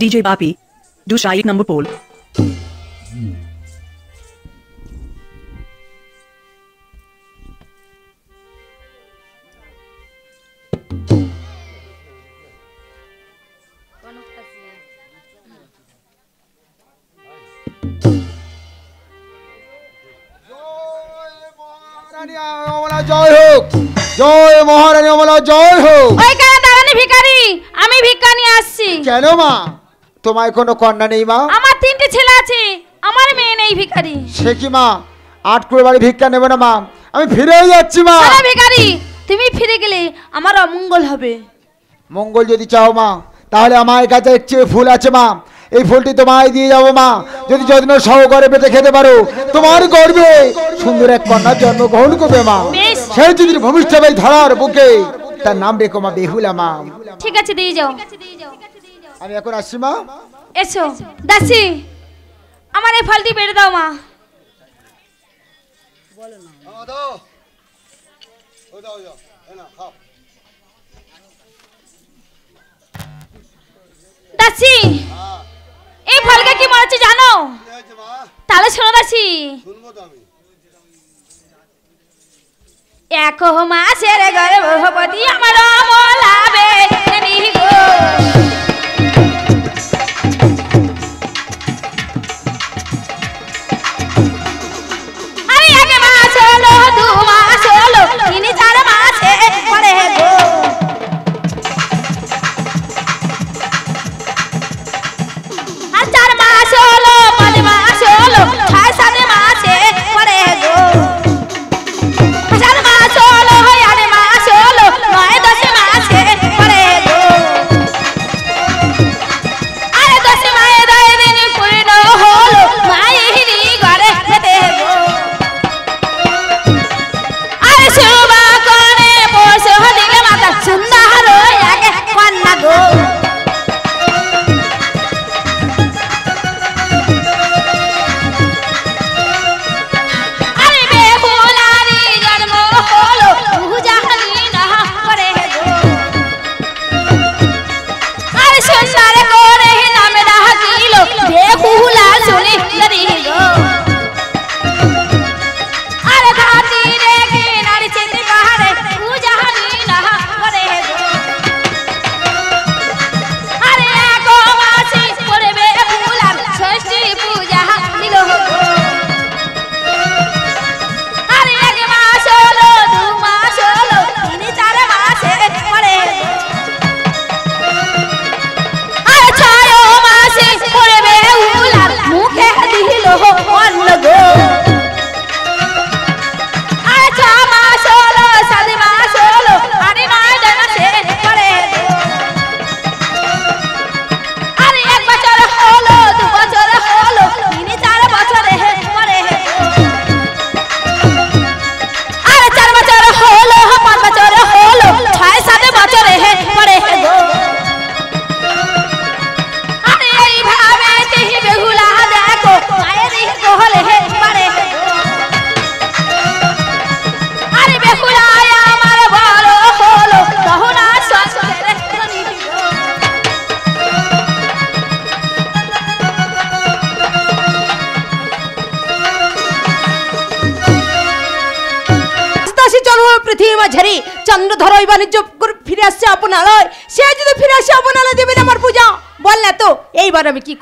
DJ Bapi, do shy number poll. জয় হোক জয় মহারানী অমলা জয় হোক। ওই কারা দাঁড়ানি ভিখারি? আমি ভিক্ষা নিয়ে আসছি। কেন মা? তোমায় কোনো কন্যা নেই মা। আমার তিনটে ছেলে আছে আমার মেয়ে নেই ভিখারি। সে কি মা? আট করে বাড়ি ভিক্ষা নেবে না মা? আমি ফিরেই যাচ্ছি মা। শোনো ভিখারি তুমি ফিরে গেলে আমার অমঙ্গল হবে। মঙ্গল যদি চাও মা তাহলে আমার কাছে একটি ফুল আছে মা। এই ফুলটি তোমায় দিয়ে যাব মা। যদি যত্ন সহকারে পেটে খেতে পারো তোমার গর্বে সুন্দর এক কন্যার জন্মগ্রহণ করবে মা। সেই যদি ভবিষ্যৎ ধরার বুকে তার নাম রেখো মা বেহুলা মা। ঠিক আছে দিয়ে যাও। আমি এখন আসছি, মা। এসো, দাসি, আমার এই ফলটি বেড়ে দাও, মা। দাসি, এই ফলকে কি মনে হচ্ছে জানো? তাহলে শোনো, দাসি। এক মাসের গর্ভবতী, আমার অমলাবে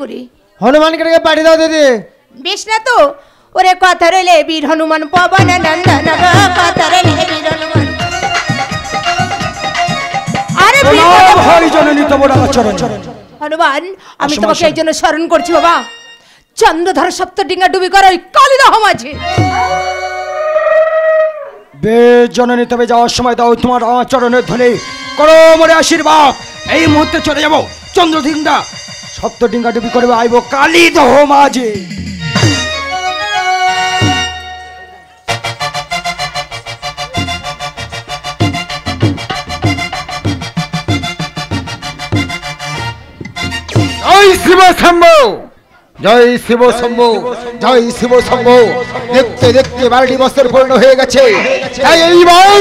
করি। হনুমানকে ডেকে পাঠিয়ে দাও দিদি। বেশ না তো? ওরে কথা রেলে বীর হনুমান পবন নন্দন কথা রেলে বীর হনুমান। আরে হরি জননী তোমার আচরণ। হনুমান আমি তোমাকে এই জন্য স্মরণ করছি বাবা। চন্দ্রধর সপ্ত ডিঙ্গা ডুবি করে ওই কালিদাহ মাঝে। বে জননী তবে যাওয়ার সময় দাও তোমার আমার চরণের ধরে করো মরে আশীর্বাদ। এই মুহূর্তে চলে যাব। চন্দ্রডিঙ্গা সপ্ত ডিঙ্গা ডুবি করবে আইব কালী দহ মাঝে। জয় শিব শম্ভু জয় শিব শম্ভু। জয় শিব শম্ভু। দেখতে দেখতে বারোটি বছর পূর্ণ হয়ে গেছে। তাই এইবার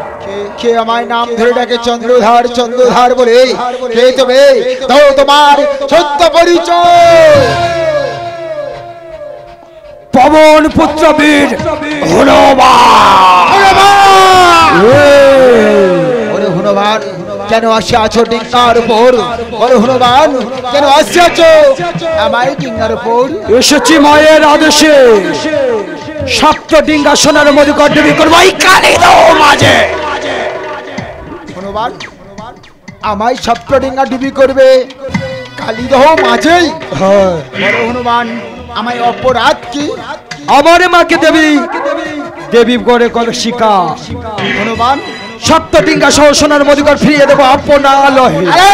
কে আমায় নাম ধরে ডাকে? চন্দ্রধার চন্দ্রধার বলে কে তবে? দাও তোমার সত্য পরিচয়। পবন পুত্র বীর হনুমান কেন আসে আছো ডিঙ্গার উপর? ওরে হনুমান কেন আসে আছো আমায় ডিঙ্গার উপর। এসেছি মায়ের আদেশে। সপ্ত ডিঙ্গা সোনার মধুকর দেবী করব। এই কালী মাঝে। হনুমান আমায় সপ্ত ডিঙ্গা ডুবি করবে। কালীদহ মাঝেই। ওরে হনুমান আমায় অপরাধ কি? আমার মাকে দেবী। দেবী করে করে শিকা। হনুমান। সপ্ত ডিঙ্গা সহ সোনার মধুকর ফিরিয়ে দেবো আপনালহে। আরে!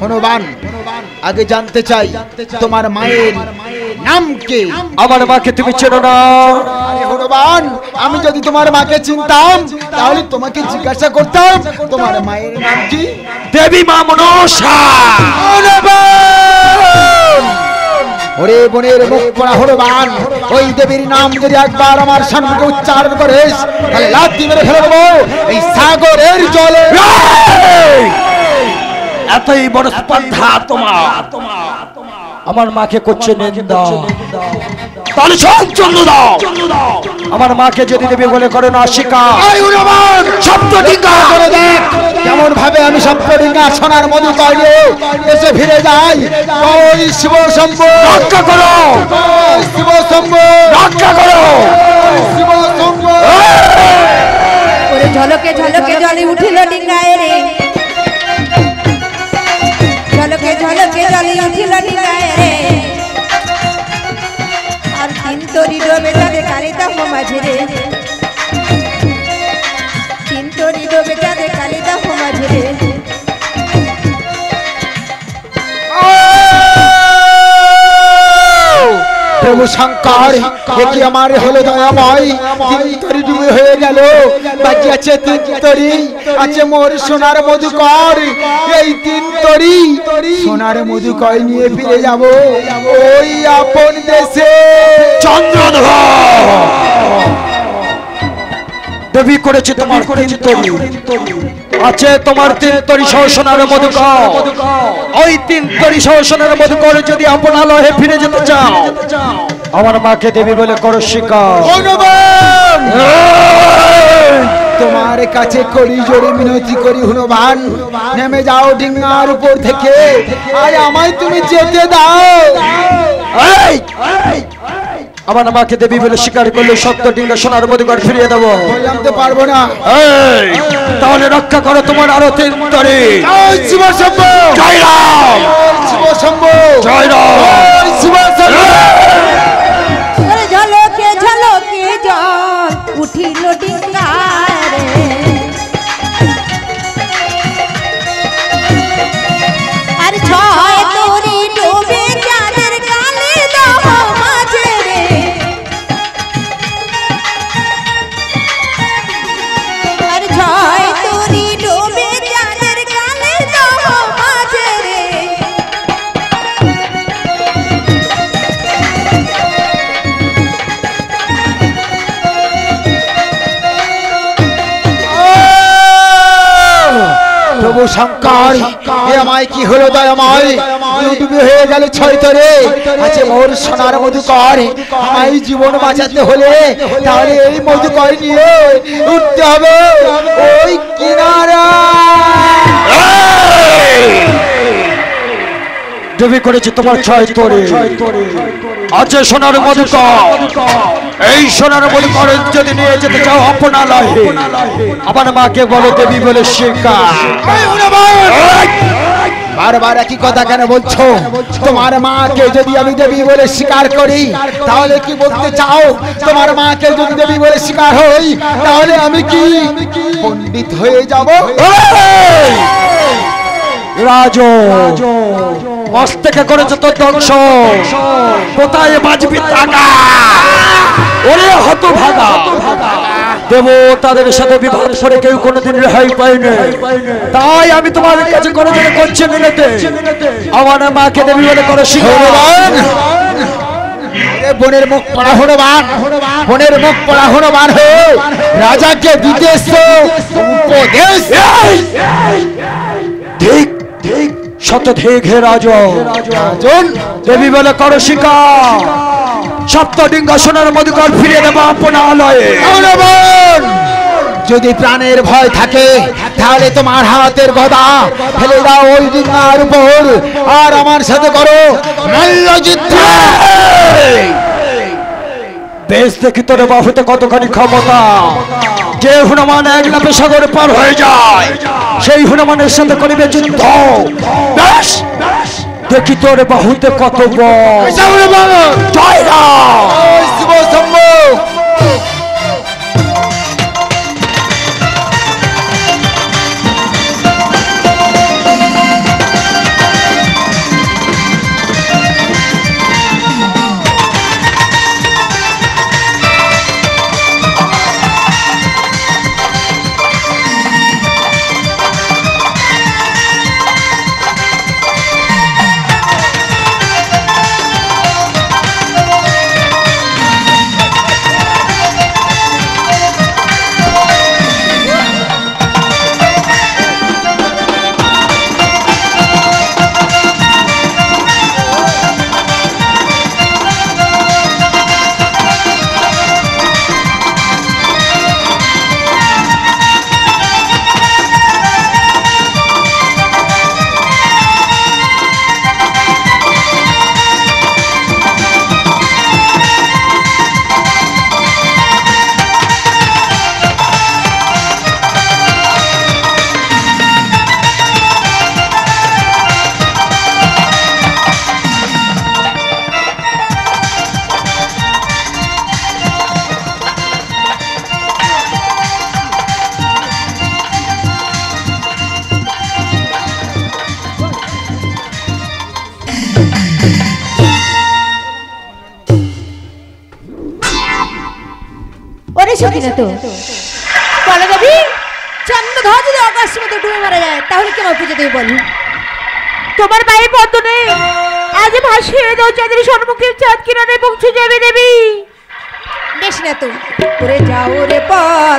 হনুমান আগে জানতে চাই তোমার মায়ের নাম কি? আমার মাকে তুমি চেনো না। হনুমান আমি যদি তোমার মাকে চিনতাম তাহলে তোমাকে জিজ্ঞাসা করতাম তোমার মায়ের নাম কি? দেবী মা মনসা। ওরে বনের মুখ পড়া হনুমান ওই দেবীর নাম যদি একবার আমার সম্মুখে উচ্চারণ করিস তাহলে লাথি মেরে ফেলে দেবো এই সাগরের জলে। এতই বড় স্পর্ধা তোমার। আমার মাকে করছে নিন্দা। তাহলে সব চন্দ্র দাও। আমার মাকে যদি দেবী বলে করে না শিকার সপ্ত ডিঙ্গা করে দেখ। কেমন ভাবে আমি সপ্তরিঙ্গা সোনার মধু পাইলে এসে ফিরে যাই। ওই শিব শম্ভ। রক্ষা করো। শিব শম্ভ। রক্ষা করো। শিব শম্ভ। ওরে ঝলকে ঝলকে জলে উঠিল ডিঙ্গায় রে। ঝলকে ঝলকে জলে উঠিল ডিঙ্গায় রে আর তিন তরি ডোবে যাবে কালিদা মাঝে রে। তিন তরি ডোবে যাবে কালিদা মাঝে রে। প্রভু শঙ্কর এটি আমার হলো দয়াময়? তিন তরি ডুবে হয়ে গেল বাকি আছে তিন তরি। আছে মোর সোনার মধুকর। এই তিন তরি সোনার মধুকর নিয়ে ফিরে যাব। ওই আপন দেশে। চন্দ্রধর দেবী করেছে তোমার তিন তরি। আছে তোমার তিন তরি সহ সোনার মধুকর। ওই তিন তরি সহ সোনার মধুকর যদি আপনালহে ফিরে যেতে চাও আমার মাকে দেবী বলে করো শিকার তোমার কাছে করি জোরে মিনতি করি হনুমান নেমে যাও ডিঙ্গার উপর থেকে। আর আমায় তুমি যেতে দাও। আমার মাকে দেবী বলে স্বীকার করলে সত্য ডিঙ্গা সোনার মধুকর ফিরিয়ে দেবো। জানতে পারব না। তাহলে রক্ষা করো তোমার আরও তিন তরি। জয় শিব শম্ভ। জয় রাম। শিব শম্ভ। জয় রাম। শিব শম্ভ। ঝলকে ঝলকে জল উঠিল শঙ্কর হে আমায় কি হলো দয়াময়? ডুবে হয়ে গেল ছয় তরে আছে মোর সোনার মধুকর আমায় জীবন বাঁচাতে হলে তাহলে এই মধুকর নিয়ে উঠতে হবে ওই কিনারা। দেবী করেছি তোমার ছয় তরি। আছে সোনার মধুকর এই সোনার মধুকর যদি নিয়ে যেতে চাও আপনালহে আমার মাকে বলো দেবী বলে শিকার বারবার একই কথা কেন বলছো? তোমার মাকে যদি আমি দেবী বলে স্বীকার করি তাহলে কি বলতে চাও? তোমার মাকে যদি দেবী বলে স্বীকার হই তাহলে আমি কি পণ্ডিত হয়ে যাব? রাজ। মস্তকে করেছে তো ধ্বংস। কোথায় বাজবি টাকা ওরে হত ভাগা দেব তাদের সাথে বিবাদ করে কেউ কোনোদিন রেহাই পায়নি। তাই আমি তোমার কাছে কোনো দিন করছি মিলেতে আমার মাকে দেবী বলে করে বোনের মুখ পড়া হনুমান। বোনের মুখ পড়া হনুমান হো। রাজাকে দিতে উপদেশ। ঠিক রাজন দেবী বলে করো শিকার। মধুকর ফিরে দেবো আপনালয়ে হনুমান যদি প্রাণের ভয় থাকে তাহলে তোমার হাতের গদা ফেলে দাও ওই ডিঙ্গার উপর। আর আমার সাথে করো মল্লযুদ্ধ বেশ দেখি তোর বাহুতে কতখানি ক্ষমতা? যে হনুমান এক লাফে সাগরে পার হয়ে যায় সেই হনুমানের সাথে করিবে যুদ্ধ। বেশ দেখি তোর বাহুতে কত বল। জয় রাম!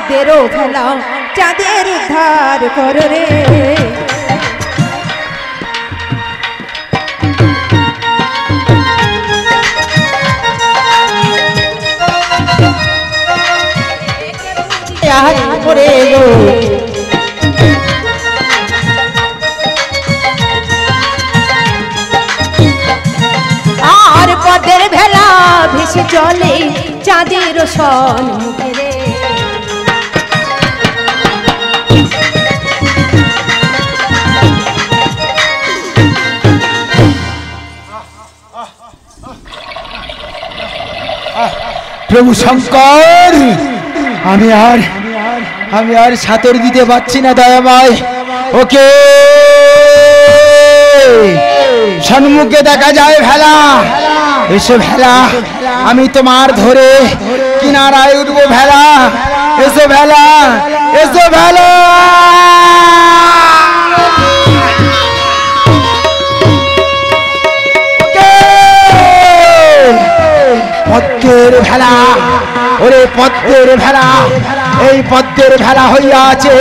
পদেরও ফেলা চাঁদের উদ্ধার করো রে। আর পদের ভেলা ভেসে চলে চাঁদের সন্মুখে রে। প্রভু শঙ্কর, আমি আর আমি আর সাঁতর দিতে পারছি না দয়াময় ওকে। সম্মুখে দেখা যায় ভেলা। এসো ভেলা, আমি তোমার ধরে কিনারায় উঠবো ভেলা। এসো ভেলা এসো ভেলা। পদ্মের ভেলা, ওরে পদ্মের ভেলা, এই পদ্মের ভেলা হইয়া আছে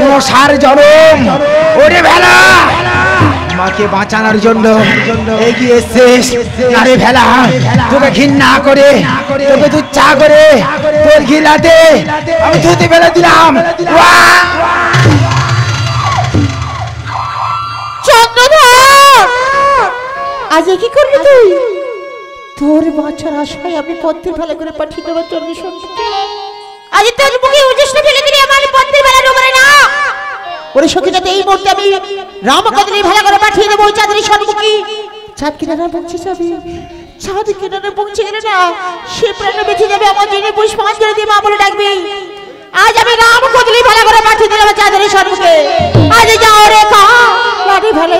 মনসার জনম। ওরে ভেলা, মাকে বাঁচানোর জন্য এগিয়ে ভেলা, তোকে ঘৃণা করে, তোকে তুই করে, তোর ঘিলাতে আমি ধুতে ফেলে দিলাম। চন্দ্রধর আজ কি করবি তুই? তোর বাঁচার আশায় আমি পত্রের ফেলে করে পাঠিয়ে দেবার জন্য আজ তোর মুখে উজস্ব ফেলে দিলে আমার পত্রের বেলা ডুবরে না। ওরে সখীটাতে এই মুহূর্তে আমি রামকদলি ভালো করে পাঠিয়ে দেবো ওই চাঁদের সম্মুখী। চাঁদ কিনারা পৌঁছে যাবে। চাঁদ কিনারা পৌঁছে গেলে না, সে প্রাণে বেঁচে যাবে, আমার জন্য পুষ্পাঞ্জলি দিয়ে মা বলে ডাকবি। আজ আমি রাম কদলি ভালো করে পাঠিয়ে দিলাম চাঁদের সম্মুখে। আজ যাও রে কা লাড়ি ভালো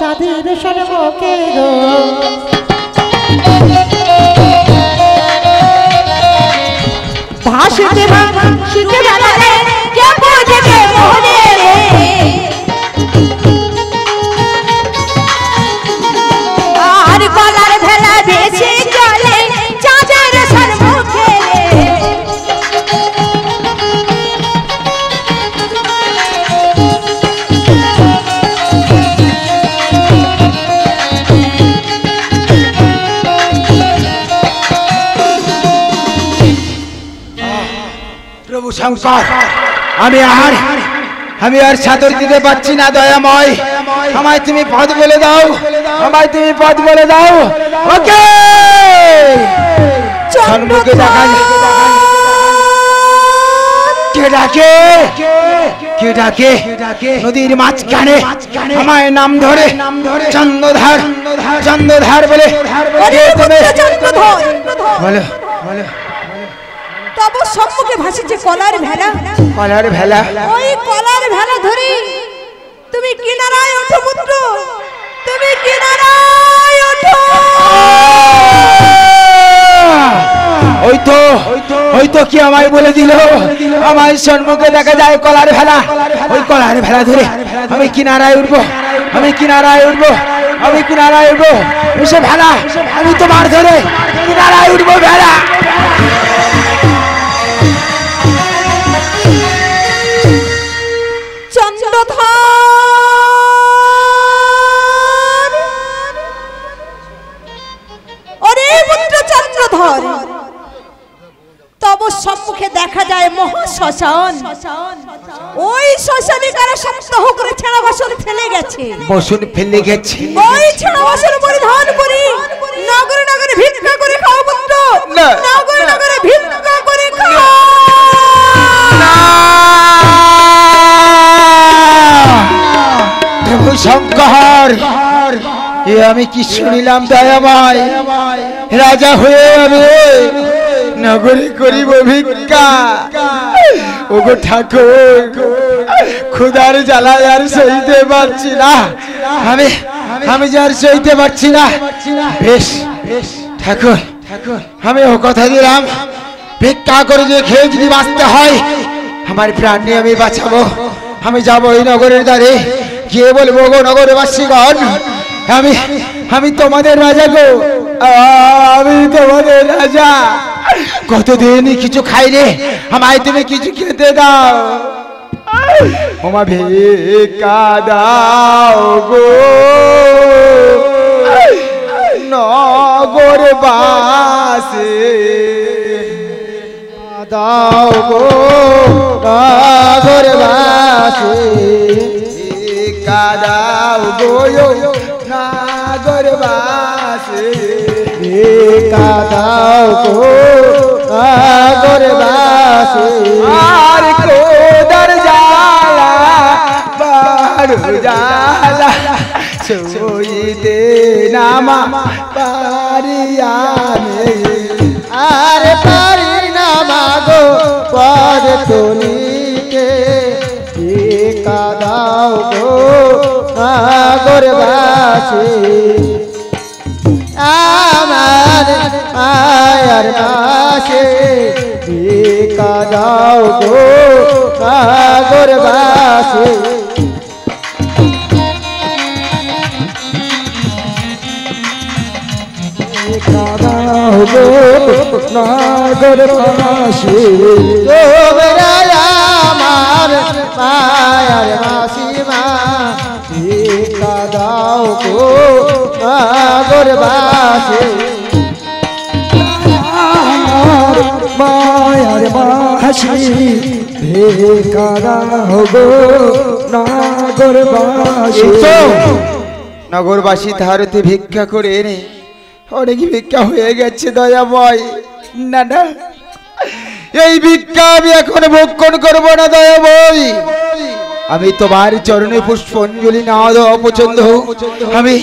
চাঁদের সম্মুখে গো ভাসতে ভাসতে বেলা রে কে বোঝে কে মোহনে? শঙ্কর আমি আর আমি আর চাদর দিতে পারছি না দয়াময়। আমায় তুমি পথ বলে দাও। আমায় তুমি পথ বলে দাও। ওকে! সম্মুখে দেখা যায় কে ডাকে? কে ডাকে? নদীর মাঝখানে আমায় নাম ধরে। চন্দ্রধার। চন্দ্রধার বলে বলো। বলো। তব সম্মুখে ভাসিছে কলার ভেলা। কলার ভেলা। ওই কলার ভেলা ধরে তুমি কিনারায় ওঠো পুত্র। তুমি কিনারায় ওঠো। ওই তো ওই তো কি আমায় বলে দিল? আমায় সম্মুখে দেখা যায় কলার ভেলা। ওই কলার ভেলা ধরে আমি কিনারায় উঠবো। আমি কিনারায় উঠবো। আমি কিনারায় উঠবো। এসে ভেলা আমি তোমার ধরে কিনারায় উঠবো ভেলা। চন্দ্রধর। ওরে পুত্র চন্দ্রধর তব সম্মুখে দেখা যায় মহা ওই শ্মশানে কারা সপ্তাহ করে ছেঁড়া বাসন ফেলে গেছে বসুন ফেলে গেছে। ওই ছেঁড়া বাসন পরিধান করে নগরে নগরে ভিক্ষা করে খাও পুত্র। না। নগরে নগরে ভিক্ষা করে খাও। শঙ্কর এ আমি কি শুনিলাম দয়াময়? রাজা হয়ে আমি নগরী করিব ভিক্ষা। ওগো ঠাকুর ক্ষুদার জ্বালায় আর সইতে পারছি না। আমি আমি যে আর সইতে পারছি না। বেশ ঠাকুর আমি ও কথা দিলাম। ভিক্ষা করে যে খেয়ে যদি বাঁচতে হয় আমার প্রাণ নিয়ে আমি বাঁচাবো। আমি যাব এই নগরের দ্বারে। গিয়ে বলব গো নগরবাসীগণ আমি আমি তোমাদের রাজা গো। আমি তোমাদের রাজা। কতদিন কিছু খাই রে আমায় তুমি কিছু খেতে দাও। ওমা ভিক্ষা দাও গো। নগর বাসে দাও গো। নগর বাসে ভিক্ষা দাও গো নগর বাসে ভিক্ষা দাও গো নগর বাসে আর কোদার জালা বাড়ু জালা সইতে নামা পারিয়ানে আর পারি না মাগো পদ তুলিকে আগর বাসে আমার মায়ার বাসে একা দাও গো আগর বাসে নাগর পাশে মায়ার মাসিমা দাও গো নাগর বাসে মাসি নাগর বাসি নগরবাসী ধারতে ভিক্ষা করে এনে অনেক ভিক্ষা হয়ে গেছে দয়াময়। না না। এই ভিক্ষা আমি এখন ভক্ষণ করব না দয়াময় আমি তোমার চরণে পুষ্পাঞ্জলি না দেওয়া পছন্দ আমি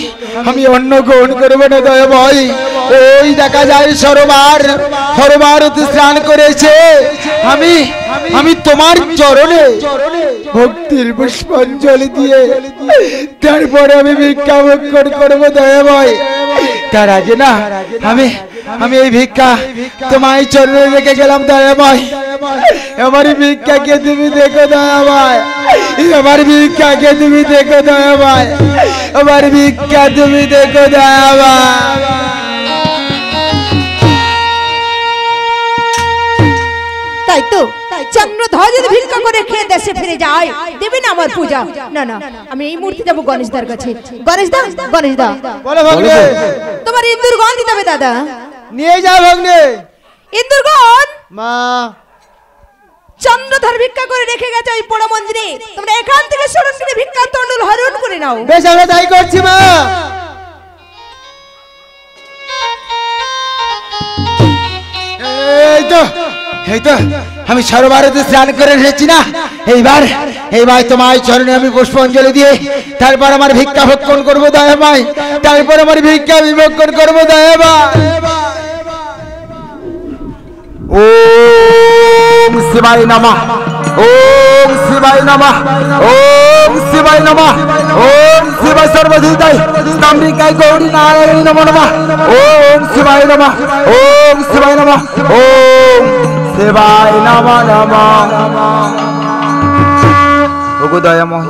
আমি অন্য গ্রহণ করব না দয়াময় ওই দেখা যায় সরোবার সরোবার স্নান করেছে। আমি আমি তোমার চরণে ভক্তির পুষ্পাঞ্জলি দিয়ে তারপরে আমি ভিক্ষা ভক্ষণ করব দয়াময় তার আগে না, আমি আমি এই ভিক্ষা তোমায় চরণে রেখে গেলাম দয়াময় আমার ভিক্ষাকে তুমি দেখো দয়াময় আমার ভিক্ষাকে তুমি দেখো দয়াময় আমার ভিক্ষা তুমি দেখো দয়াময় তাই তো? যদি ভিক্ষা করে খেয়ে দেশে ফিরে যায় দেবে না আমার পূজা? না না আমি এই মুহূর্তে যাব গণেশদার কাছে। গণেশ দা গণেশ দা বলো। ভগ্নে তোমার ইন্দুর গণ দিতে হবে দাদা। নিয়ে যাও ভগ্নে। ইন্দুর গণ মা। চন্দ্রধর ভিক্ষা করে রেখে গেছে ওই পোড়া মন্দিরে। তোমরা এখান থেকে স্মরণ করে ভিক্ষা তন্ডুল হরণ করে নাও। বেশ আমরা তাই করছি মা। এই তো এই তো। আমি সরোবরেতে স্নান করে এসেছি না। এইবার এইবার তোমায় চরণে আমি পুষ্পাঞ্জলি দিয়ে, তারপর আমার ভিক্ষা ভক্ষণ করব দয়াময়, তারপর আমার ভিক্ষা আমি ভক্ষণ করব দয়াময়। ওম শিবায় নমঃ, ওম শিবায় নমঃ, ওম শিবায় নমঃ, ওম শিবায় সর্বজিতায় স্তম্ভিকায় গৌরী নারায়ণী নমঃ নমঃ, ওম শিবায় নমঃ, ওম শিবায় নমঃ, ওম শিবায় নমঃ নমঃ। ওগো দয়াময়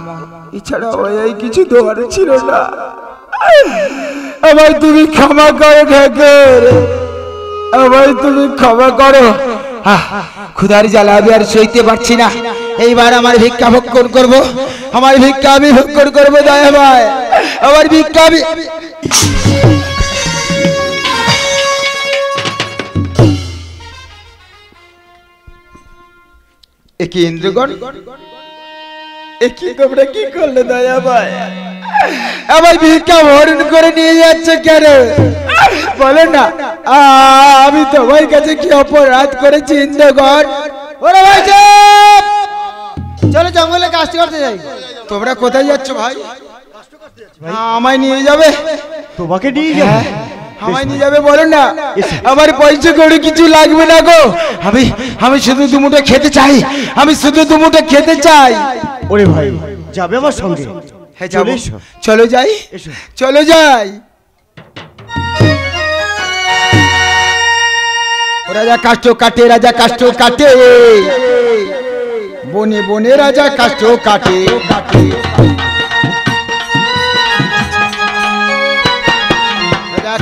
এছাড়া এই কিছু দেওয়ার ছিল না। আমার তুমি ক্ষমা করে ঠাকুর। আমায় তুমি ক্ষমা করো। ক্ষুধার জ্বালা আমি আর সইতে পারছি না। এইবার আমার ভিক্ষা ভক্ষণ করব। আমার ভিক্ষা আমি ভক্ষণ করব দয়া ভাই আমার ভিক্ষা আমি একি ইন্দ্রগণ? একি তোমরা কি করলে দয়া ভাই? আমার ভিক্ষা হরণ করে নিয়ে যাচ্ছে কেন? বলে না আমি তোমার কাছে কি অপরাধ করেছি ইন্দ্রগণ? ওরে ভাই চলো জঙ্গলে কাজটি করতে যাই। তোমরা কোথায় যাচ্ছ ভাই? আমায় নিয়ে যাবে? তোমাকে নিয়ে হ্যাঁ, আমায় নিয়ে যাবে বলো না। আমার পয়সা করে কিছু লাগবে না গো। আমি আমি শুধু দুমুটো খেতে চাই। আমি শুধু দুমুটো খেতে চাই। ওরে ভাই যাবে আমার সঙ্গে? হ্যাঁ যাব। চলো যাই। চলো যাই। রাজা কাষ্ট কাটে রাজা কাষ্ট কাটে। বনে বনে রাজা কাষ্ট কাটে কাটে।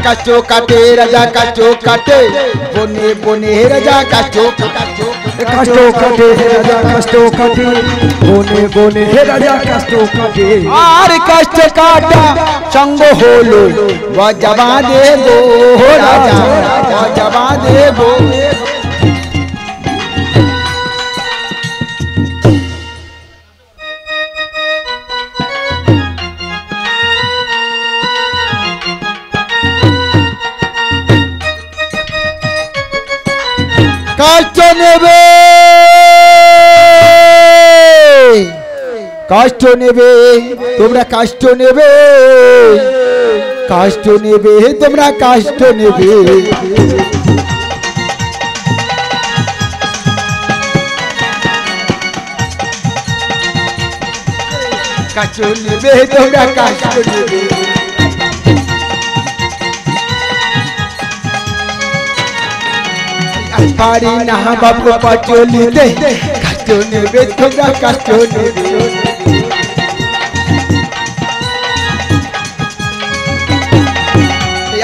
রাজা কাষ্ট কাটে রাজা কাষ্ট কাটে বনে বনে রাজা কাষ্ট কাটে কষ্ট কাটে হে রাজা কষ্ট কাটে বনে বনে হে রাজা কষ্ট কাটে আর কষ্ট কাটা সঙ্গ হলো বজবা দেবো কষ্ট নেবে। কষ্ট নেবে, তোমরা কষ্ট নেবে। কষ্ট নেবে, তোমরা কষ্ট নেবে। কষ্ট নেবে, তোমরা কষ্ট নেবে। পারি না বাবু পাচলিতে কষ্ট নেবে তোমরা কষ্ট নেবে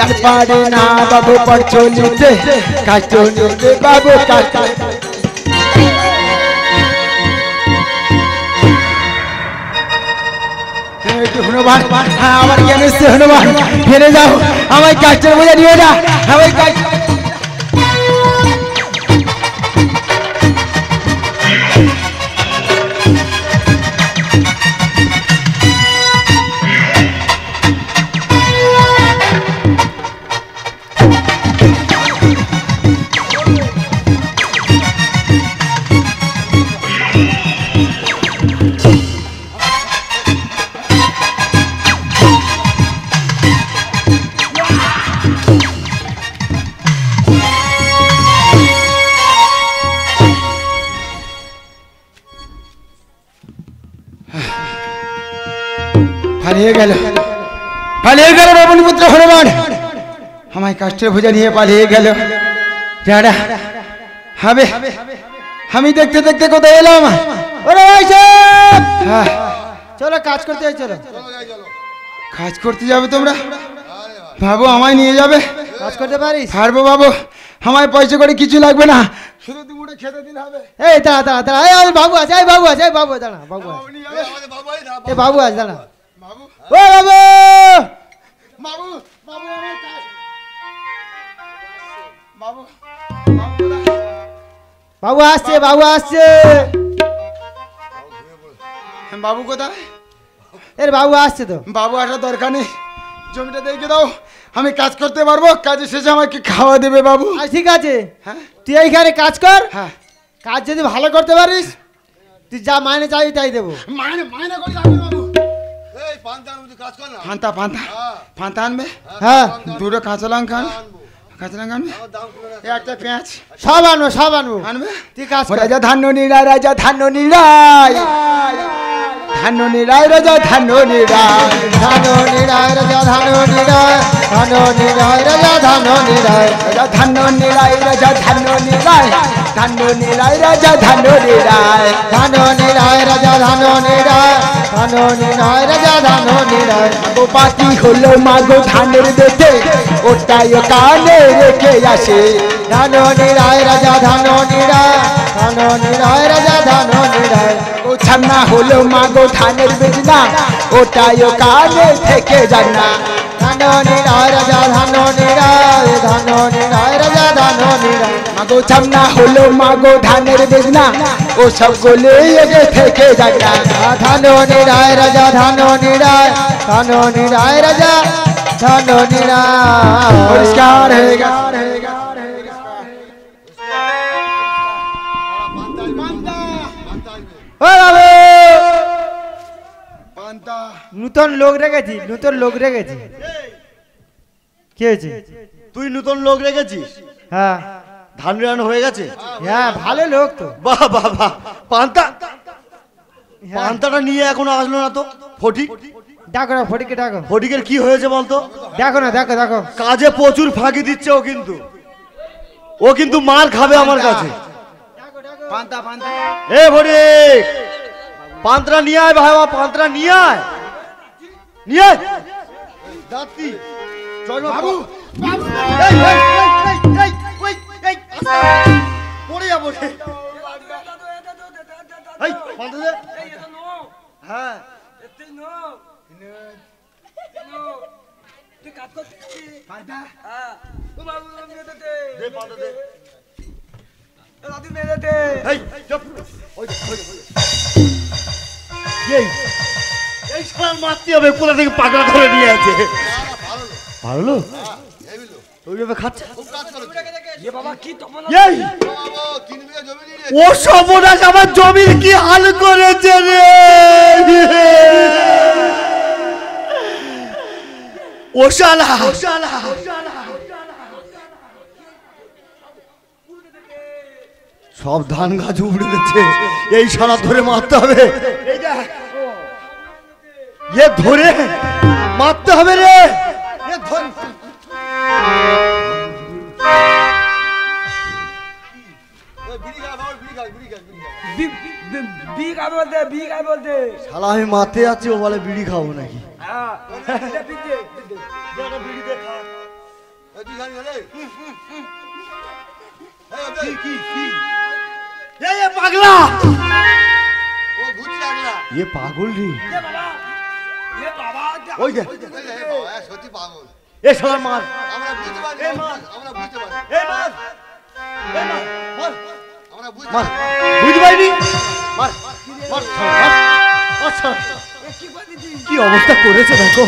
আর পারি না বাবু পাচলিতে কষ্ট নেবে বাবু কষ্ট একটু হনুমান হ্যাঁ আমার জ্ঞান এসছে হনুমান ফিরে যাও আমায় কাজটার বোঝা নিয়ে না আমায় কাজ হারিয়ে গেল। হারিয়ে গেল রমণীপুত্র হনুমান। আমায় কষ্টের বোঝা নিয়ে পালিয়ে গেল। যারা হবে। আমি দেখতে দেখতে কোথায় এলাম? ওরে ভাই! হ্যাঁ, চলো কাজ করতে চলো। কাজ করতে যাবে তোমরা? বাবু আমায় নিয়ে যাবে? কাজ করতে পারিস? পারব বাবু। আমায় পয়সা করে কিছু লাগবে না। শুধু দুপুরে খেতে দিন হবে। এই দাঁড়া দাঁড়া দাঁড়া এই, এই বাবু আছে এই বাবু আছে এই বাবু দাঁড়া বাবু আছে। বাবু আছে দাঁড়া। বাবু। ও বাবু! বাবু বাবু বাবু বাবু বাবু আসছে বাবু আসছে। বাবু কোথায়? এর বাবু আসছে তো। বাবু আসার দরকার নেই। জমিটা দেখে দাও। আমি কাজ করতে পারব কাজের শেষে আমাকে খাওয়া দেবে বাবু। ঠিক আছে। হ্যাঁ? তুই এইখানে কাজ কর। হ্যাঁ। কাজ যদি ভালো করতে পারিস তুই যা মাইনে চাই তাই দেবো। মাইনে মাইনে করে যাবে বাবু। কাজ ফান্তা ফান্তা ফান্তা আনবে? হ্যাঁ। দুটো কাঁচা লঙ্কা আনবে। কাঁচা লঙ্কা আনবে একটা পেঁয়াজ। সব আনব সব আনব আনবে? তুই কাজ রাজা ধান্য নিরায় রাজা ধান্য নিরায়। ধান্য নিরায় রাজা ধান্য নিরায়। ধানো নিরায় রাজা ধানো নিরায়। ধানো নিরায় রাজা ধানো নিরায়। রাজা ধান্য নিরায় রাজা ধান্য নিরায়। ধান্য নিরায় রাজা ধান্য নিরায়। ধানো ধানো নিরায় রাজা ধানো নিরায় গো পাতি হলো মাগো ধানের দেখে ওটাই কানে রেখে আসে। ধানো নিরায় রাজা ধানো নিরায় ধানো নিরায় রাজা ধানো নিরায় ও ছান্না হলো মাগো ধানের বেজনা ওটাই কানে থেকে যান না ধানো নিরায় রাজা ধানো নিরায় ধানো নিরায় রাজা ধানো নিরায় মাগো ছান্না হলো মাগো ধানের বেজনা ও সব গোলে এগে থেকে যান না ধানো নিরায় রাজা ধানো নিরায় ধানো নিরায় রাজা ধানো নিরায় পরিষ্কার হয়ে গেছে ও বাবু পান্তা নূতন লোক রেখেছি নূতন লোক রেখেছি। কি হয়েছে? তুই নূতন লোক রেখেছিস? হ্যাঁ। ধান রান হয়ে গেছে? হ্যাঁ ভালো লোক তো। বাহ বাহ বাহ। পান্তা? হ্যাঁ। পান্তাটা নিয়ে এখনও আসলো না তো? ফটিক? ডাকো না ফটিকে ডাকো। ফটিকের কি হয়েছে বলতো? দেখো না দেখো দেখো কাজে প্রচুর ফাঁকি দিচ্ছে ও কিন্তু। ও কিন্তু মার খাবে আমার কাছে। পান্তা পান্তা। এ ফটিক! পান্ত্রা নিয়ে আয় ভাইবা পান্ত্রা নিয়ে আয়। নিয়ে দাঁতি বাবু এই, এই, এই, এই, এই, ওই, এই, পড়ে যাব রে। এই, পান্তা দে। হ্যাঁ দে, পান্তা দে। এই, চুপ। ওই, ওই, ওই। এই, এই শালা মারতে হবে কোথা থেকে পাগলা করে নিয়ে আছে। ভালো লোক? ওইভাবে খাচ্ছে। ও সর্বনাশ আমার জমির কি হাল করেছে রে? ও শালা! ও সব ধান গাছ উবড়ে দিচ্ছে। এই সারা ধরে মারতে হবে। এই দেখ। এ ধরে মারতে হবে রে। শালা আমি মারতে যাচ্ছি ও বলে বিড়ি খাব নাকি? পাগলা! এ পাগল রে। ওই দেখ সত্যি পাগল। এ মার। আমরা বুঝতে পারি এই মার। আমরা বুঝতে পারি এ মার। এ মার। মার। আমরা বুঝতে মার। বুঝতে পারিনি? মার। মার মার। মার কি অবস্থা করেছে দেখো।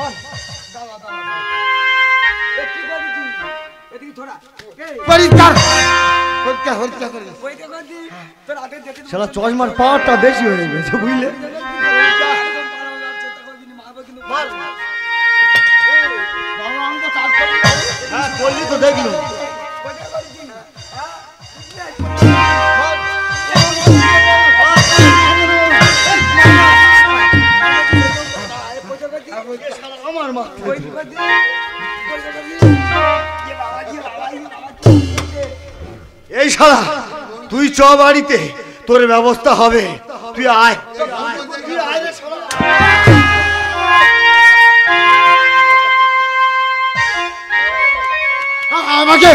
মার। করে। শালা চশমার পাওয়ারটা বেশি হয়ে গেছে বুঝলে? হ্যাঁ, এই শালা তুই চ বাড়িতে তোর ব্যবস্থা হবে। তুই আয়। আয় শালা। আমাকে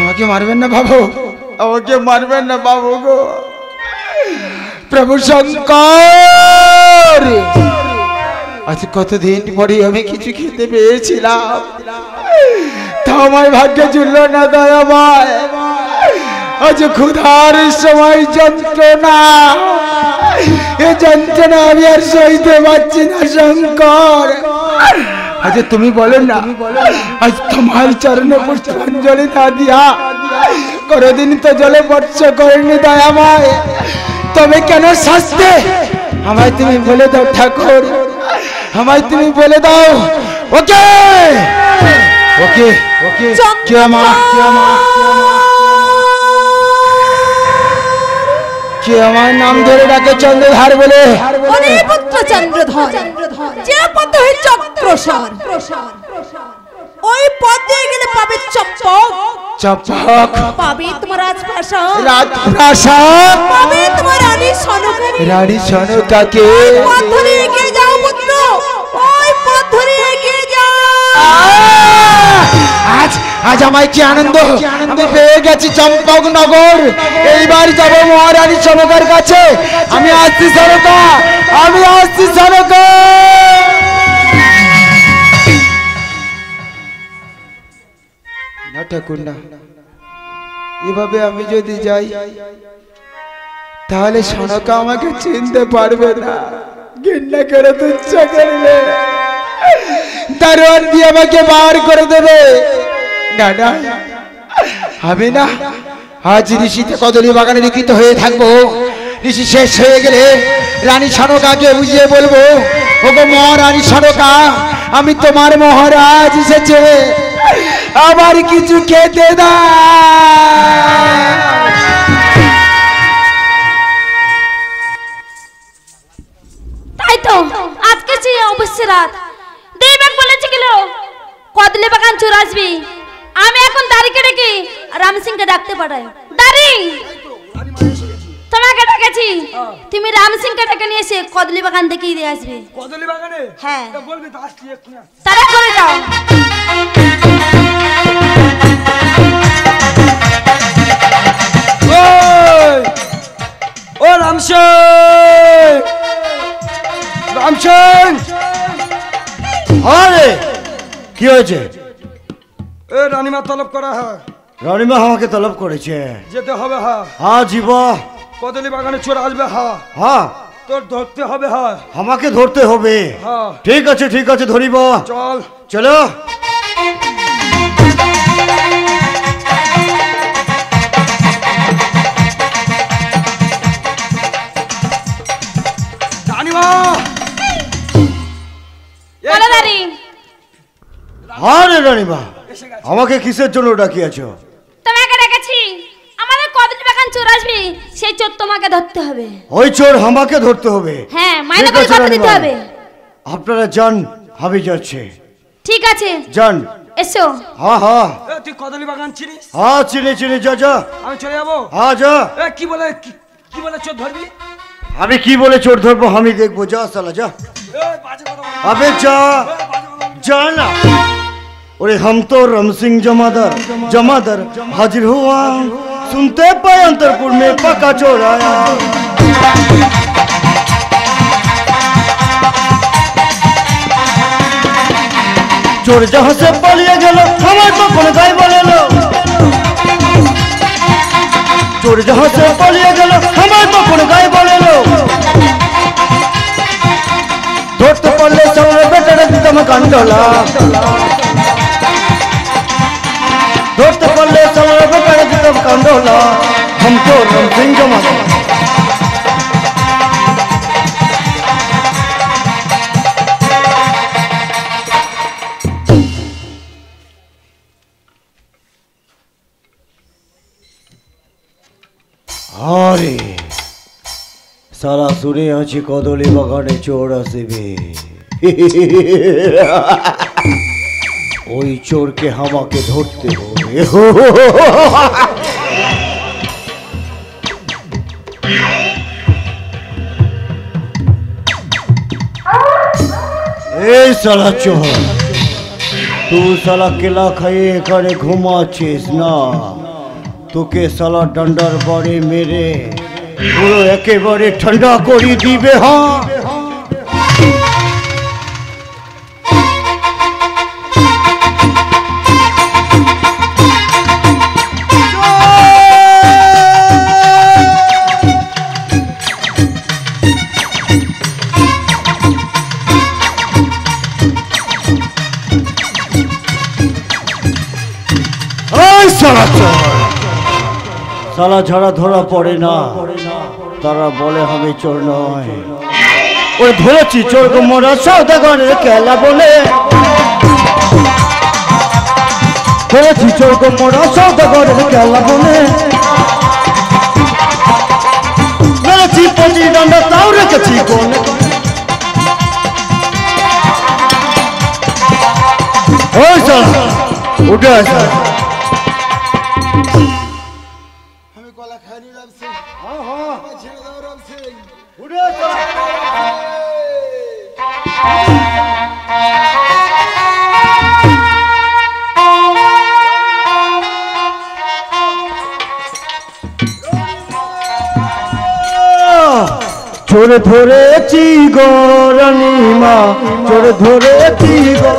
আমাকে মারবেন না বাবু। আমাকে মারবেন না বাবু গো। প্রভু শঙ্কর আজ কতদিন পরে আমি কিছু খেতে পেয়েছিলাম। তা আমার ভাগ্যে জুড়ল না দয়াময় আজ ক্ষুধার সময় যন্ত্রণা। এ যন্ত্রণা আমি আর সইতে পারছি না শঙ্কর। আজ তুমি বলো না আজ তোমার চরণে পুষ্পাঞ্জলি না দিয়া কোনদিন তো জলে বর্ষ করেনি দয়াময়। তবে কেন শাস্তে? আমায় তুমি বলে দাও ঠাকুর আমায় তুমি বলে দাও ওকে ওকে ওকে কে মা কে মা কে আমার নাম ধরে ডাকে চন্দ্রধার বলে। ওরে পুত্র চন্দ্রধর। যে পথ হয়ে চক্রসর। ওই পথ দিয়ে গেলে পাবে চম্পক। চপক পাবে তোমার রাজপ্রাসাদ। রাজপ্রাসাদ। পাবে তোমার রানী সনকারী রানী সনকাকে পথ ধরে এগিয়ে যাও পুত্র। ওই পথ ধরে এগিয়ে আজ আজ আমায় কি আনন্দ? আমি পেয়ে গেছি চম্পক নগর। এইবার যাব মহারানী সনকার কাছে। আমি আসছি সনকা আমি আসছি সনকা। না ঠাকুর না এভাবে আমি যদি যাই তাহলে সনকা আমাকে চিনতে পারবে না। ঘৃণা করে তুচ্ছ করবে দারোয়ান দিয়ে আমাকে বার করে দেবে। না আমি না। আজ ঋষিতে কদলী বাগানে লিখিত হয়ে থাকব। ঋষি শেষ হয়ে গেলে রানী সনকাকে বুঝিয়ে বলব, ওগো মহারানী সনকা, আমি তোমার মহারাজ এসেছে। আবার কিছু খেতে দা তাই তো, আজকে যে অবশ্যই রাত। দেবক বলেছে কদলে বাগান চোর আসবি। আমি এখন দাঁড়িয়ে ডেকে রাম সিংকে ডাকতে পাঠাই। দাঁড়ি! তোমাকে ডেকেছি। তুমি রাম সিংকে ডেকে নিয়ে এসে কদলি বাগান দেখিয়ে দিয়ে আসবে। কদলি বাগানে? হ্যাঁ। বলবি। তারা করে যাও ও রামসেন রামসেন আরে কি হয়েছে? এ রানীমা তলব করা হয়। রানীমা আমাকে তলব করেছে। যেতে হবে হ্যাঁ হ্যাঁ জীব। কদলি বাগানে চোর আসবে হ্যাঁ হ্যাঁ তোর ধরতে হবে হ্যাঁ আমাকে ধরতে হবে। হ্যাঁ ঠিক আছে ঠিক আছে ধরিব। চল। চলো। বলো দাঁড়ি আরে রানীমা আমাকে কিসের জন্য ডাকিয়েছ? তোমাকে ডেকেছি। আমাদের কদলি বাগান চোর আসবি সেই চোর তোমাকে ধরতে হবে। ওই চোর আমাকে ধরতে হবে। হ্যাঁ মাইনে করে কত দিতে হবে। আপনারা যান আমি যাচ্ছি। ঠিক আছে। যান। এসো। হ্যাঁ হ্যাঁ তুই কদলি বাগান চিনিস? হ্যাঁ চিনি চিনি যা যা। আমি চলে যাব? হ্যাঁ যা। কি বলে কি বলে চোর ধরবি? আমি কি বলে চোর ধরবো আমি দেখব। যা সালা যা। अबे जा। जाना अरे हम तो रम सिंह जमादर जमादर, हाजिर हुआ सुनते पाए अंतरपुर में पका चोराया चोर जहाँ से पलिए गलो, हमारे तो कौन गाय बोले लो। चोर जहाँ से पलिए गलो, हमारे तो कौन गाय बोले लो। ধরতে পারলে চন্দ্র বেটারে দিতাম কান্ডলা ধরতে পারলে চন্দ্র বেটারে দিতাম কান্ডলা হমতো রমসিং জমা Howdy. जमा আরে সারা শুনে আছি কদলি বাগানে চোর আসবে ওই চোরকে আমাকে ধরতে হবে এই সালা চোর তুই সালা কেলা খাইয়ে এখানে ঘুমাচ্ছিস না তোকে সালা ডান্ডার বাড়ি মেরে পুরো একেবারে ঠান্ডা করে দিবে ওই সালা সালা ধরা পড়ে না। তারা বলে আমি চোর নয়। ওই ধরেছি চোর মোরা সৌদাগরের খেলা বলে। ধরেছি চোর মোরা সৌদাগরের খেলা বলে। মেরেছি পঁচিশ ডান্ডা তাও রেখেছি কোনে ওই সালা উঠে চোর ধরেছি গো রানীমা, চোর ধরেছি গো।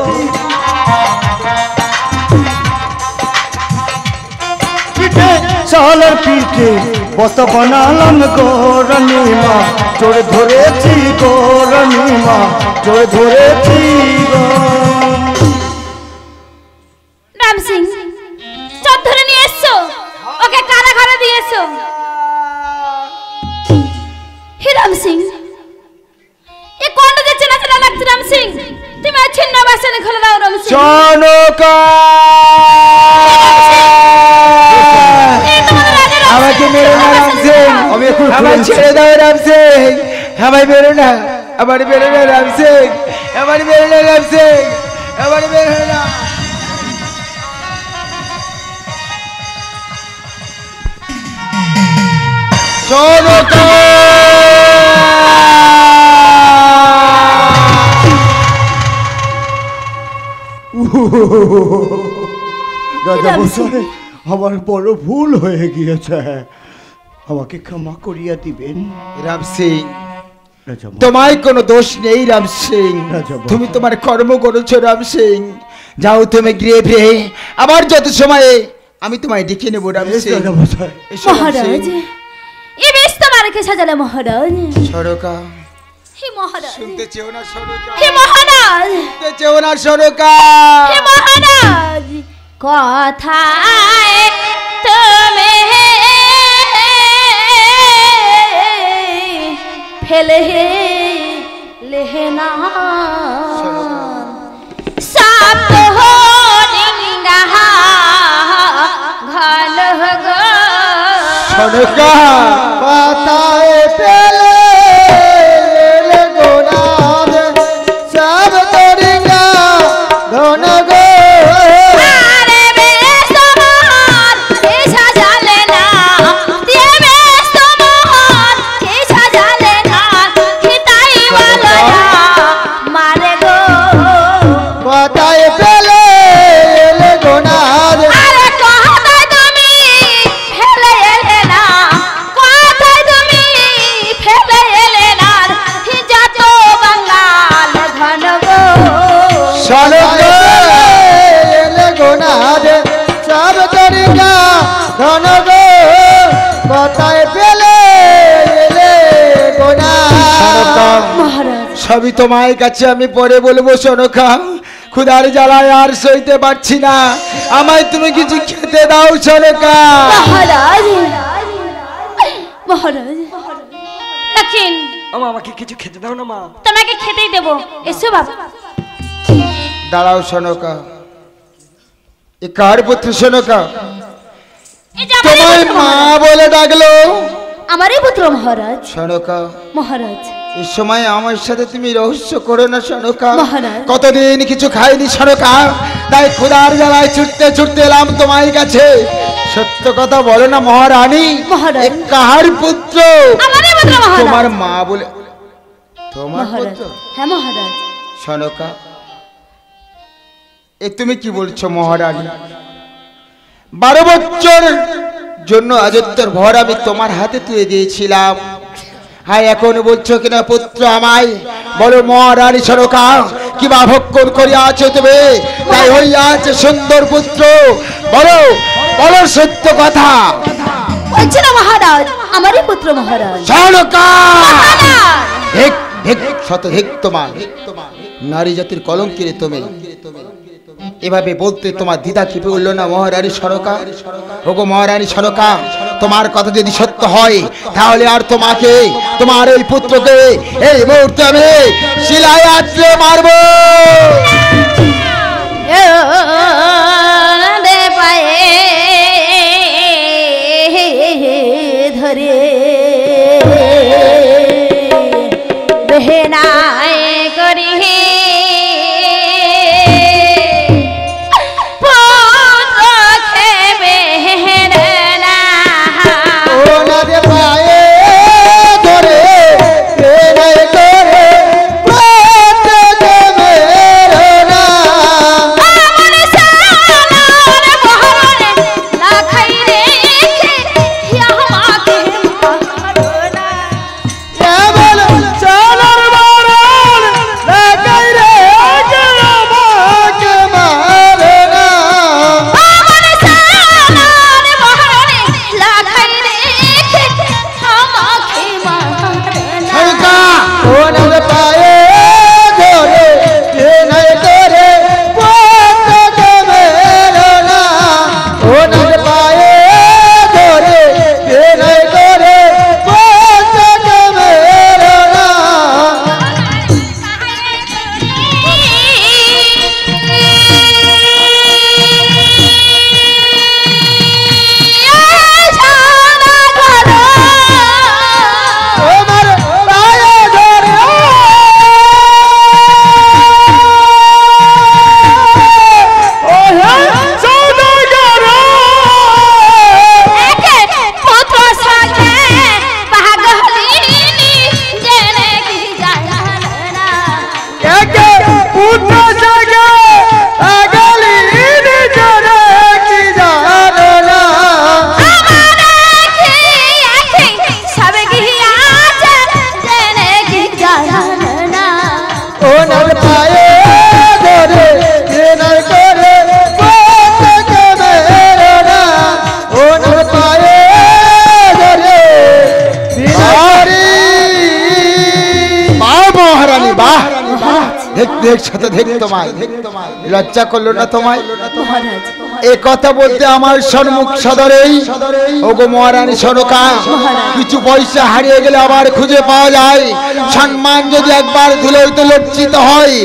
পিঠে সালার পিঠে বস্তা বানালাম গো রানীমা, চোর ধরেছি গো রানীমা, চোর ধরেছি গো। আমার। ছেড়ে দাও রাম সিং আমায় মেরো না আমার মেরো না রাম সিং আমার মেরো না রাম সিং আমার মেরো না। রাজা আমার বড় ভুল হয়ে গিয়েছে। আমাকে ক্ষমা করিয়া দিবেন। রাম সিং তোমায় কোনো দোষ নেই রাম সিং। তুমি তোমার কর্ম করেছ রাম সিং। যাও তুমি গৃহে গৃহে আবার যত সময়ে আমি তোমায় ডেকে নেব রাম সিং। মহারাজ। এ বেশ তোমার কে সাজালে মহারাজ। সরকা। হে মহারাজ। শুনতে চেও না সরকা। হে মহারাজ। শুনতে চেও না সরকা। হে মহারাজ। কথায় তুমি ফেলে লেহনা সাপ হো ডিঙ্গা ঘন গো সরকা পাতায় পেলে এলে সবই তোমার কাছে আমি পরে বলব সনকা ক্ষুধার জ্বালায় আর সইতে পারছি না। আমায় তুমি কিছু খেতে দাও সনকা মহারাজ আমা আমাকে কিছু খেতে দাও না মা। তোমাকে খেতেই দেবো। এসো বাবা। দাঁড়াও সনকা এ কার পুত্র সনকা তোমায় মা বলে ডাকলো। আমারই পুত্র মহারাজ। সনকা মহারাজ এই সময় আমার সাথে তুমি রহস্য করো না সনকা কতদিন কিছু খাইনি সনকা তাই ক্ষুধার জ্বালায় ছুটতে ছুটতে এলাম তোমার কাছে। সত্য কথা বলো না মহারানী। কাহার পুত্র? তোমার মা বলে তোমার পুত্র? হ্যাঁ মহারাজ। সনকা এ তুমি কি বলছো মহারানী? বারো বছর জন্য অযোধ্যার ভর আমি তোমার হাতে তুলে দিয়েছিলাম। হ্যাঁ এখন বলছো কিনা পুত্র আমায়? বলো মহারানী সনকা কিবা ভক্ষণ করে আছো তুমি? তাই হইয়া আছে সুন্দর পুত্র। বলো বলো সত্য কথা। বলছি না মহারাজ আমারই পুত্র মহারাজ। সনকা মহারাজ! হেক হেক শত হেক তোমার। নারী জাতির কলঙ্কিরে তুমি। এভাবে বলতে তোমার দিদা কি বলল না মহারানী সরকা? ওগো মহারানী সরকা তোমার কথা যদি সত্য হয়, তাহলে আর তোমাকে, তোমার এই পুত্রকে এই মুহূর্তে আমি শিলায় আছড়ে মারবো। তোমায়। লজ্জা করল না তোমায়? এ কথা বলতে আমার সম্মুখ সদরেই। ওগো মহারানী সনকা কিছু পয়সা হারিয়ে গেলে আবার খুঁজে পাওয়া যায়। সম্মান যদি একবার হইতে লজ্জিত হয়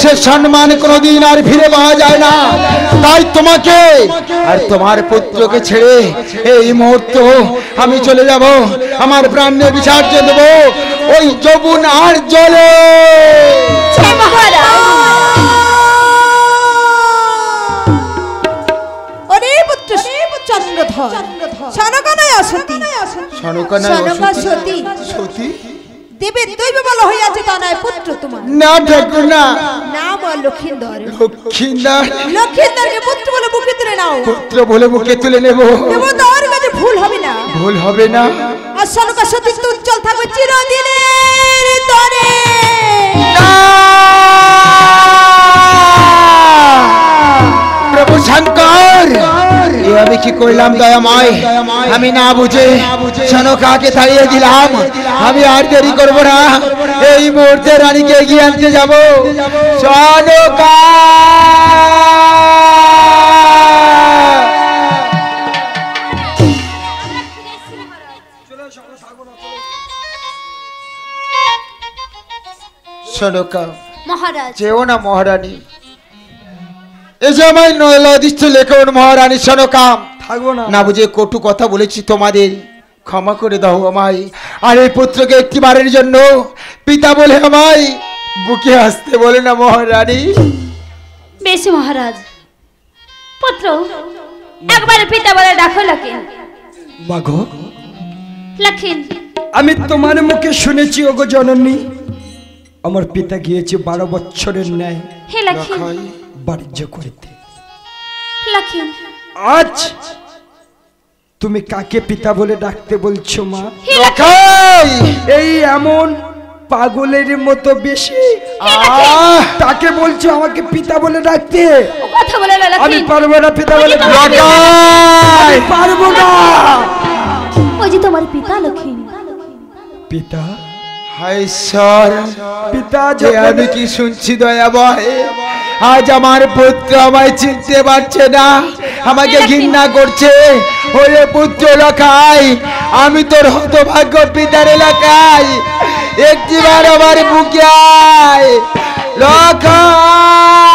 সে সম্মান কোনোদিন আর ফিরে পাওয়া যায় না। তাই তোমাকে আর তোমার পুত্রকে ছেড়ে এই মুহূর্ত আমি চলে যাব। আমার প্রাণে বিসর্জন দেবো। ওই যবুন আর জলে। সনকা না সনকা সতী। সতী? দেবের দৈব বল হইয়াছে তা নয় পুত্র তোমার। না ঠাকুর না নাম আর লক্ষিন্দর। লক্ষ্মীন্দর লক্ষিন্দরকে পুত্র বলে মুখে তুলে নাও। পুত্র বলে মুখে তুলে নেব। দেবতার কাছে ভুল হবে না। ভুল হবে না। আর সনকা সতী উজ্জ্বল থাকবে চিরদিনের তরে। আমি কি করলাম দয়াময়? আমি না বুঝে সনকাকে তাড়িয়ে দিলাম? আমি আর দেরি করব না। এই মুহূর্তে রানীকে এগিয়ে আনতে যাব। সনকা সনকা মহারাজ। যেও না মহারানী। এই যে আমায় নয়লাদিষ্ট লেখন মহারানী সনকাম। থাকব না। না বুঝে কটু কথা বলেছি তোমাদের। ক্ষমা করে দাও আমায়। আর এই পুত্রকে একটিবারের জন্য পিতা বলে আমায় বুকে আসতে বলে না মহারানী। বেশি মহারাজ পুত্র একবার পিতা বলে ডাকো লক্ষিন মাগো লক্ষিন আমি তোমার মুখে শুনেছি ওগো জননী আমার পিতা গিয়েছে বারো বছরের ন্যায়। হে লক্ষিন বাণিজ্য করিতে। আজ তুমি কাকে পিতা বলে ডাকতে বলছো মা? এই এমন পাগলের মতো বেশি। তাকে বলছো আমাকে পিতা বলে ডাকতে? আমি পারব না পিতা বলে পারব না। ওই যে তোমার পিতা লক্ষিন পিতা? হায় ঈশ্বর পিতা যে আমি কি শুনছি দয়া ভয় আজ আমার পুত্র আমায় চিনতে পারছে না। আমাকে ঘৃণা করছে। ওরে পুত্র লখাই আমি তোর হতভাগ্য পিতার এলাকায় একটিবার আমার বুকে আয়। লখাই!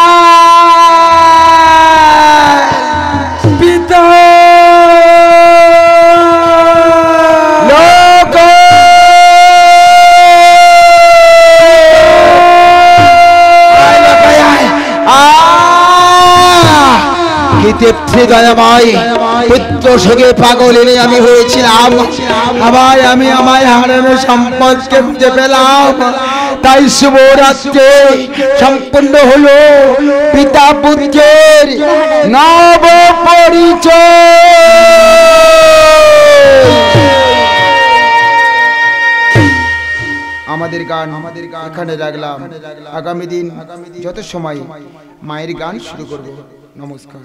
দয়াময় পুত্র সঙ্গে পাগল আমি হয়েছিলাম। আবার আমি আমার হারানো সম্পদকে খুঁজে পেলাম। তাই শুভ সম্পূর্ণ হলো পিতা পুত্রের নব পরিচয়। আমাদের গান আমাদের গান এখানে রাখলাম। আগামী দিন যত সময় মায়ের গান শুরু করব। নমস্কার।